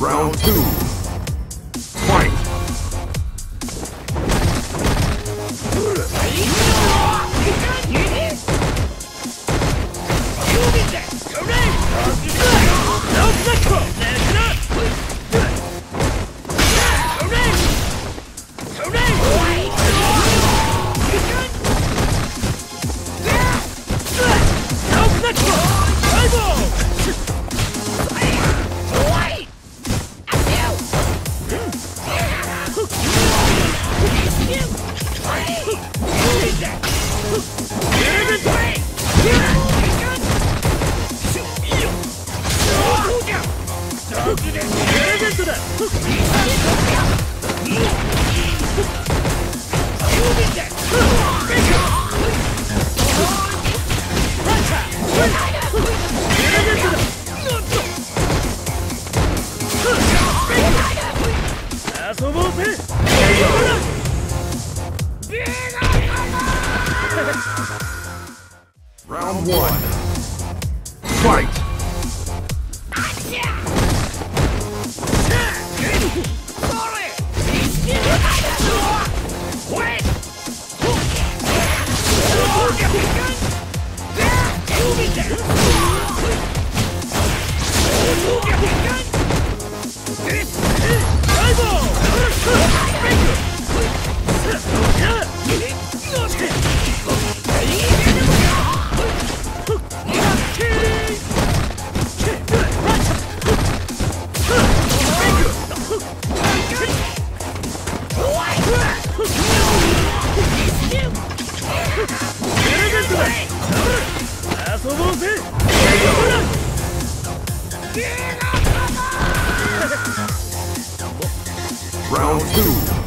Round two. Round one. Fight! Round two.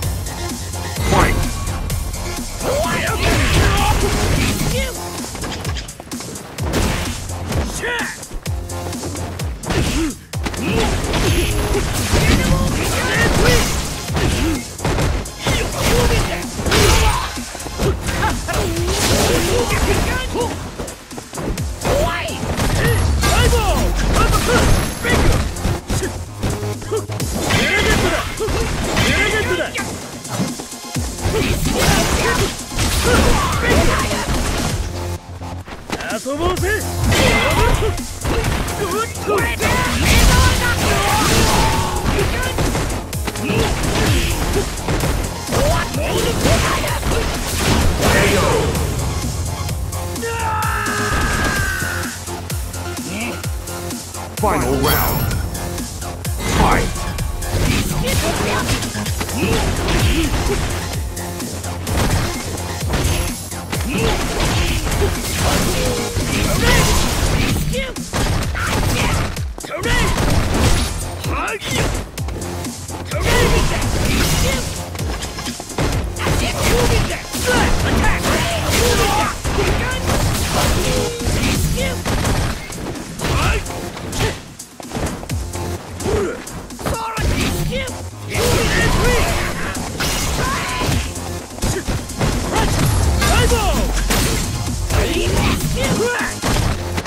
Final round. Fight!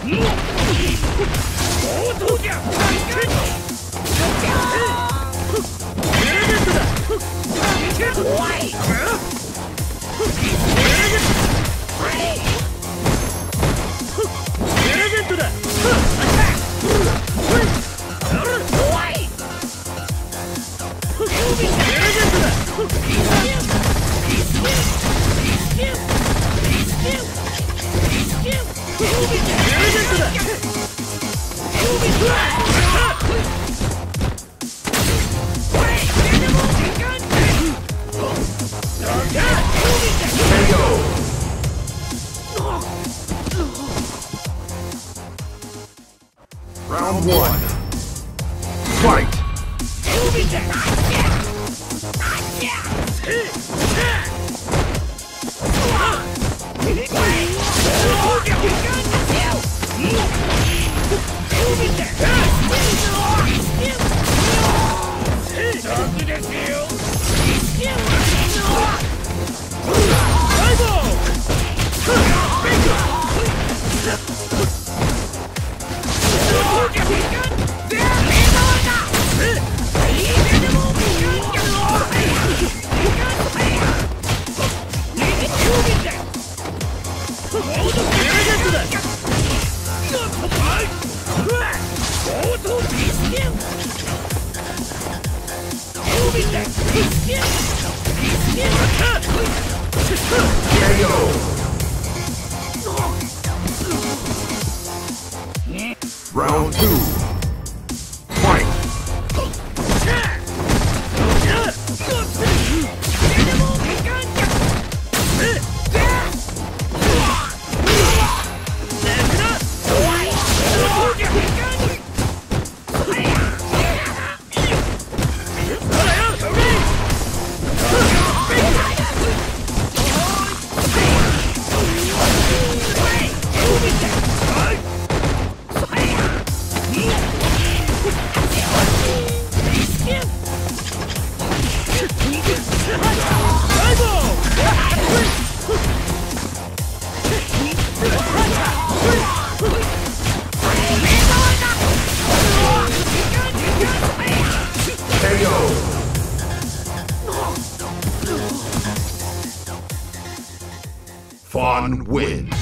Yeah! Fawn wins.